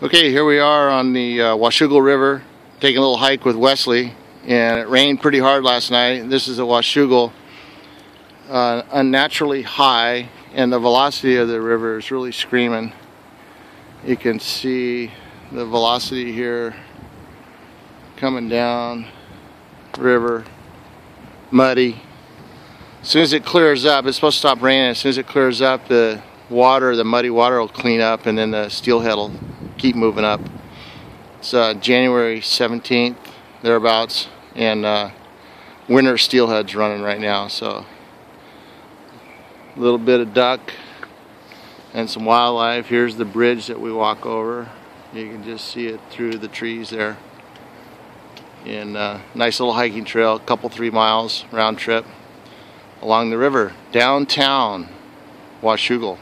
Okay, here we are on the uh, Washougal River, taking a little hike with Wesley, and it rained pretty hard last night. This is a Washougal, uh, unnaturally high, and the velocity of the river is really screaming. You can see the velocity here coming down river, muddy. As soon as it clears up, it's supposed to stop raining. As soon as it clears up, the water, the muddy water will clean up, and then the steelhead will keep moving up. It's uh, January 17th, thereabouts, and uh, winter steelhead's running right now. So a little bit of duck and some wildlife. Here's the bridge that we walk over. You can just see it through the trees there. And uh, nice little hiking trail, a couple three miles round trip along the river downtown Washougal.